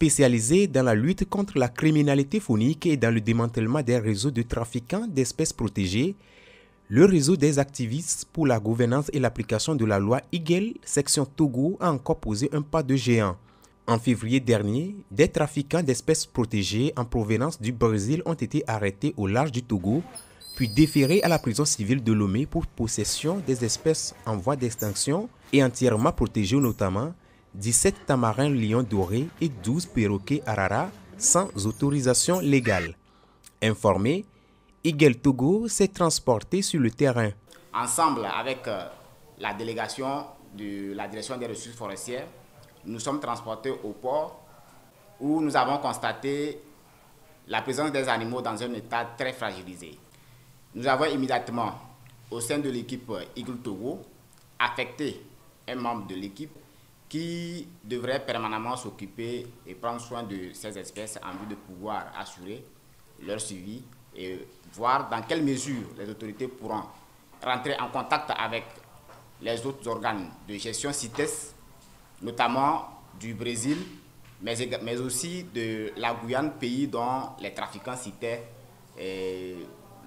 Spécialisé dans la lutte contre la criminalité phonique et dans le démantèlement des réseaux de trafiquants d'espèces protégées, le réseau des activistes pour la gouvernance et l'application de la loi IGEL, section Togo, a encore posé un pas de géant. En février dernier, des trafiquants d'espèces protégées en provenance du Brésil ont été arrêtés au large du Togo, puis déférés à la prison civile de Lomé pour possession des espèces en voie d'extinction et entièrement protégées notamment 17 tamarins lions dorés et 12 perroquets arara sans autorisation légale. Informé, Igel Togo s'est transporté sur le terrain. Ensemble avec euh, la délégation de la direction des ressources forestières, nous sommes transportés au port où nous avons constaté la présence des animaux dans un état très fragilisé. Nous avons immédiatement, au sein de l'équipe Eagle Togo, affecté un membre de l'équipe qui devrait permanemment s'occuper et prendre soin de ces espèces en vue de pouvoir assurer leur suivi et voir dans quelle mesure les autorités pourront rentrer en contact avec les autres organes de gestion CITES, notamment du Brésil, mais, aussi de la Guyane, pays dont les trafiquants citaient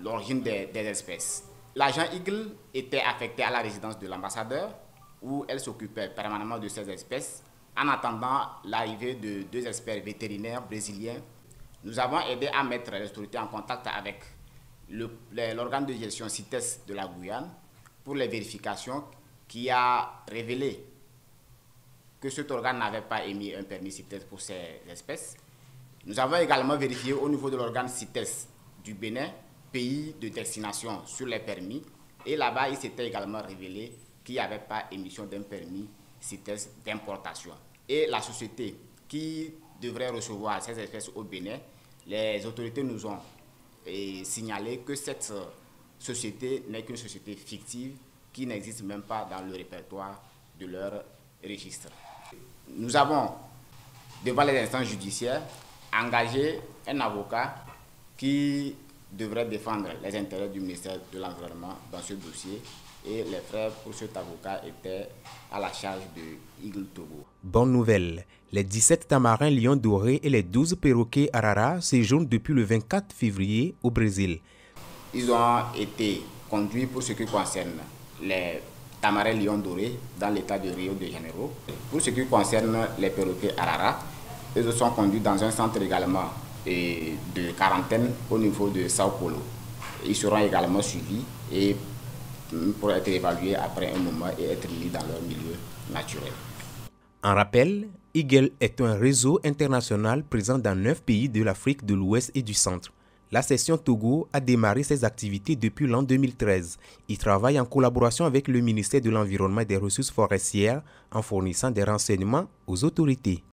l'origine des, espèces. L'agent Eagle était affecté à la résidence de l'ambassadeur où elle s'occupait permanemment de ces espèces en attendant l'arrivée de deux experts vétérinaires brésiliens. Nous avons aidé à mettre les en contact avec l'organe de gestion CITES de la Guyane pour les vérifications qui a révélé que cet organe n'avait pas émis un permis CITES pour ces espèces. Nous avons également vérifié au niveau de l'organe CITES du Bénin, pays de destination sur les permis, et là-bas, il s'était également révélé qui n'avait pas émission d'un permis CITES d'importation. Et la société qui devrait recevoir ces espèces au Bénin, les autorités nous ont eh, signalé que cette euh, société n'est qu'une société fictive qui n'existe même pas dans le répertoire de leur registre. Nous avons, devant les instances judiciaires, engagé un avocat qui devrait défendre les intérêts du ministère de l'Environnement dans ce dossier et les frais pour cet avocat étaient à la charge de Eagle Togo. Bonne nouvelle, les 17 tamarins lions dorés et les 12 perroquets arara séjournent depuis le 24 février au Brésil. Ils ont été conduits pour ce qui concerne les tamarins lions dorés dans l'état de Rio de Janeiro. Pour ce qui concerne les perroquets arara, ils sont conduits dans un centre également de quarantaine au niveau de Sao Paulo. Ils seront également suivis et pour être évalués après un moment et être mis dans leur milieu naturel. En rappel, Eagle est un réseau international présent dans neuf pays de l'Afrique de l'Ouest et du Centre. La session Togo a démarré ses activités depuis l'an 2013. Il travaille en collaboration avec le ministère de l'Environnement et des Ressources forestières en fournissant des renseignements aux autorités.